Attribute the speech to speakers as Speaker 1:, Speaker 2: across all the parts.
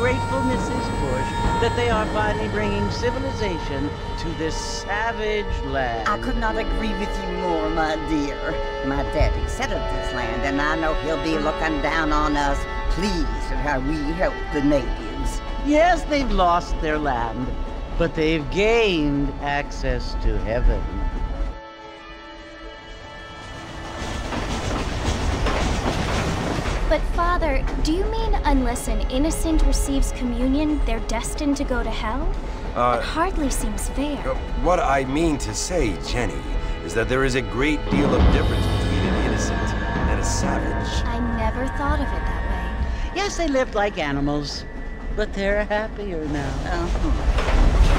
Speaker 1: grateful Mrs. Bush that they are finally bringing civilization to this savage land.
Speaker 2: I could not agree with you more, my dear. My daddy settled this land, and I know he'll be looking down on us, pleased at how we help the natives.
Speaker 1: Yes, they've lost their land, but they've gained access to heaven.
Speaker 3: Father, do you mean unless an innocent receives communion, they're destined to go to hell?
Speaker 4: Uh,
Speaker 3: that hardly seems fair.
Speaker 4: Uh, what I mean to say, Jenny, is that there is a great deal of difference between an innocent and a savage.
Speaker 3: I never thought of it that way.
Speaker 1: Yes, they lived like animals, but they're happier now.
Speaker 2: Uh-huh.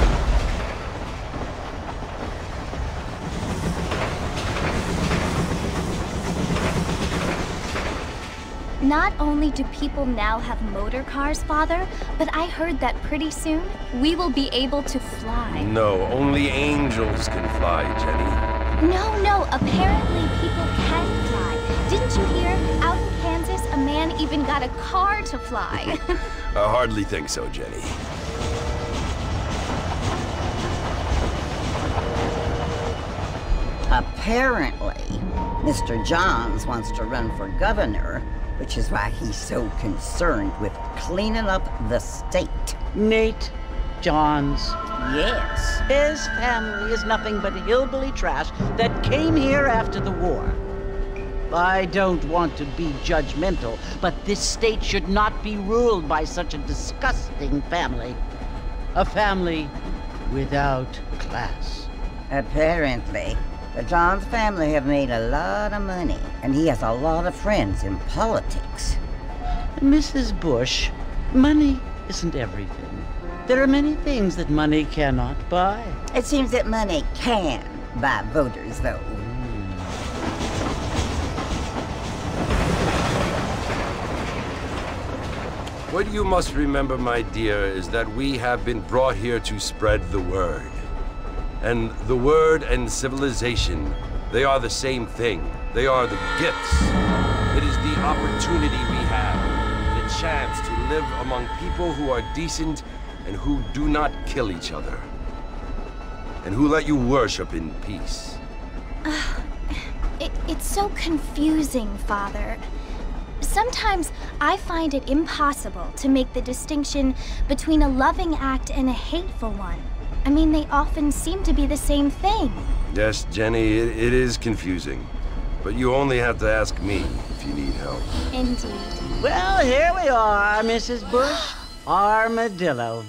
Speaker 3: Not only do people now have motor cars, Father, but I heard that pretty soon we will be able to fly.
Speaker 4: No, only angels can fly, Jenny.
Speaker 3: No, no, apparently people can fly. Didn't you hear? Out in Kansas, a man even got a car to fly.
Speaker 4: I hardly think so, Jenny.
Speaker 2: Apparently, Mr. Johns wants to run for governor, which is why he's so concerned with cleaning up the state.
Speaker 1: Nate Johns.
Speaker 2: Yes.
Speaker 1: His family is nothing but hillbilly trash that came here after the war. I don't want to be judgmental, but this state should not be ruled by such a disgusting family. A family without class.
Speaker 2: Apparently. The Johns family have made a lot of money, and he has a lot of friends in politics.
Speaker 1: Mrs. Bush, money isn't everything. There are many things that money cannot buy.
Speaker 2: It seems that money can buy voters, though.
Speaker 4: What you must remember, my dear, is that we have been brought here to spread the word. And the word and civilization, they are the same thing. They are the gifts. It is the opportunity we have, the chance to live among people who are decent and who do not kill each other. And who let you worship in peace.
Speaker 3: it, it's so confusing, Father. Sometimes I find it impossible to make the distinction between a loving act and a hateful one. I mean, they often seem to be the same thing.
Speaker 4: Yes, Jenny, it, it is confusing. But you only have to ask me if you need help.
Speaker 3: Indeed.
Speaker 1: Well, here we are, Mrs. Bush. Armadillo.